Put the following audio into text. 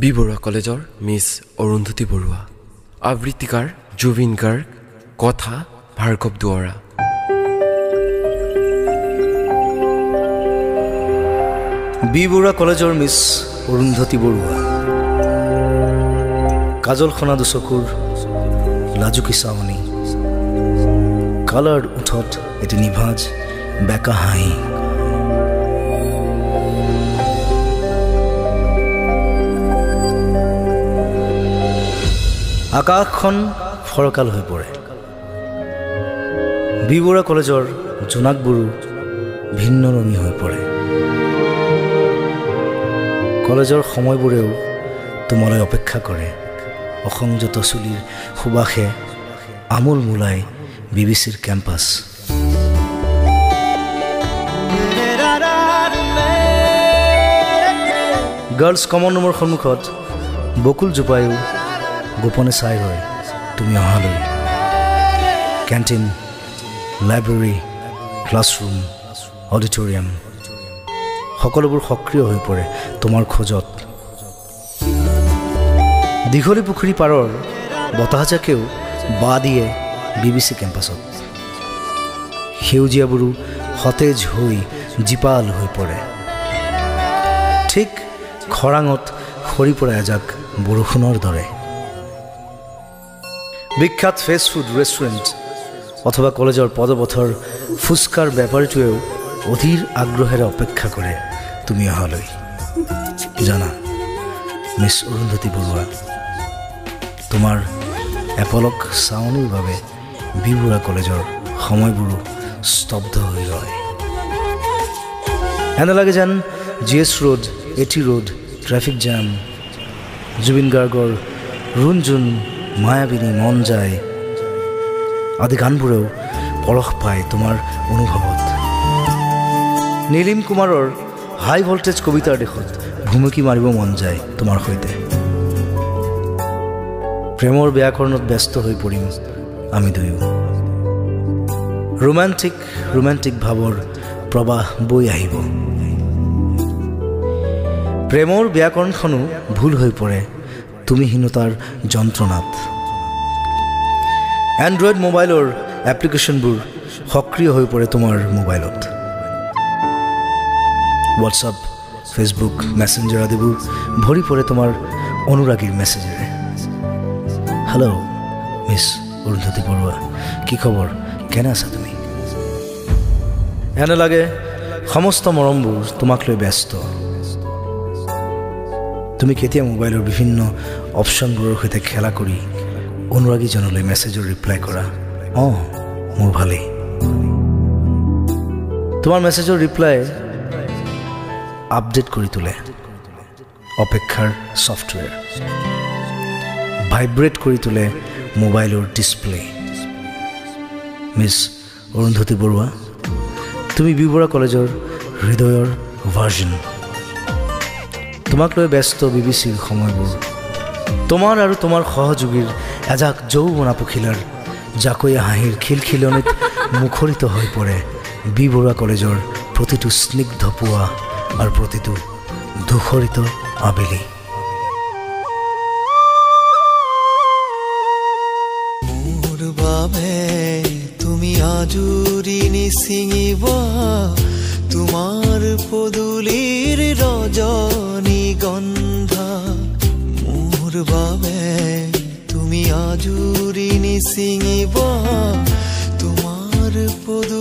B Barua কলেজৰ miss Arundhati Barua, আবৃত্তিকাৰ জুবিন গাৰ্গ, কথা ভাৰ্গৱ দুৱৰা। বি বৰুৱা কলেজৰ মিছ অৰুন্ধতী বৰুৱা। কাজল সনা দুচকুৰ, লাজুকী চাৱনী। কালাৰ উঠত এটি নিভাজ বেকা হাঁহি। আকাশখন ফৰকাল হৈ পৰে। বি বৰুৱা কলেজৰ জোনাকবোৰো ভিন্ন ৰঙী হৈ পৰে। কলেজৰ সময়বোৰেও তোমালৈ অপেক্ষা কৰে। অসংযত চুলিৰ সুবাসে আমোল মোলাই বি বি চিৰ কেম্পাছ। গাৰ্লছ কমন ৰুমৰ সন্মুখত বকুল জোপায়ো গোপনে চাই ৰয় তুমি অহালৈ। কেণ্টিন লাইব্ৰেৰী ক্লাছৰুম অডিটৰিয়াম সকলোবোৰ সক্ৰিয় হৈ পৰে তোমাৰ খোজত। দীঘলী পুখুৰী পাৰৰ বতাহজাকেও বা দিয়ে বি বি চি কেম্পাছত। সেউজীয়াবোৰো সতেজ হৈ জীপাল হৈ পৰে। ঠিক খৰাঙত সৰি পৰা এজাক বৰষুণৰ দৰে। বিখ্যাত ফাষ্ট ফুড ৰেষ্টুৰেণ্ট অথবা কলেজৰ পদপথৰ ফুচকাৰ বেপাৰীটোৱেও অধীৰ আগ্ৰহেৰে অপেক্ষা কৰে তুমি অহালৈ জানা মিছ অৰুন্ধতী বৰুৱা তোমাৰ এপলক চাৱনীৰ বাবে বি বৰুৱা কলেজৰ সময়বোৰো স্তব্ধ হৈ ৰয় এনে লাগে যেন জি এছ ৰোড এটি ৰোড ট্ৰেফিক জাম জুবিন গাৰ্গৰ ৰুণ জোন মায়াবিনী মন যায়। আদি গানবোৰেও পৰশ পায় তোমাৰ অনুভৱত। নীলিম কুমাৰৰ হাই ভল্টেজ কবিতাৰ দেশত ভুমুকি মাৰিব মন যায় তোমাৰ সৈতে। প্ৰেমৰ ব্যাকৰণত ব্যস্ত হৈ পৰিম আমি দুয়ো। ৰোমান্টিক ৰোমান্টিক ভাৱৰ প্ৰবাহ বৈ আহিব। প্ৰেমৰ ব্যাকৰণখনো ভুল হৈ পৰে। তুমিহীনতাৰ যন্ত্ৰণাত এণ্ড্ৰইড মোবাইলৰ এপ্লিকেশ্যনবোৰ সক্ৰিয় হৈ পৰে তোমাৰ মোবাইলত। হোৱাটছআপ ফেচবুক মেছেঞ্জাৰ আদিবোৰ ভৰি পৰে তোমাৰ অনুৰাগীৰ মেছেজেৰে। হেল্ল' মিছ অৰুন্ধতী বৰুৱা, কি খবৰ? কেনে আছা তুমি? এনে লাগে সমস্ত মৰমবোৰ তোমাক লৈ ব্যস্ত। তুমি কেতিয়া মোবাইলৰ বিভিন্ন অপশ্যনবোৰৰ সৈতে খেলা কৰি অনুৰাগীজনলৈ মেছেজৰ ৰিপ্লাই কৰা? অঁ মোৰ ভালেই। তোমাৰ মেছেজৰ ৰিপ্লাই আপডেট কৰি তোলে। অপেক্ষাৰ ছফ্টৱেৰ। ভাইব্ৰেট কৰি তোলে মোবাইলৰ ডিছপ্লে। মিছ অৰুন্ধতী বৰুৱা তুমি বি বৰুৱা কলেজৰ হৃদয়ৰ ভাৰ্জন। তোমাক লৈ ব্যস্ত বি বি চিৰ সময়বোৰ। তোমাৰ আৰু তোমাৰ সহযোগীৰ এজাক যৌৱনা পখিলাৰ জাকৈয়া হাঁহিৰ খিলখিলনিত মুখৰিত হৈ পৰে বি বৰুৱা কলেজৰ প্ৰতিটো স্নিগ্ধ পুৱা আৰু প্ৰতিটো ধূসৰিত আবেলি। তুমি আজুৰি নিচিঙিব তোমাৰ পদূলিৰ চুরি নি সিঙিব তোমার পদু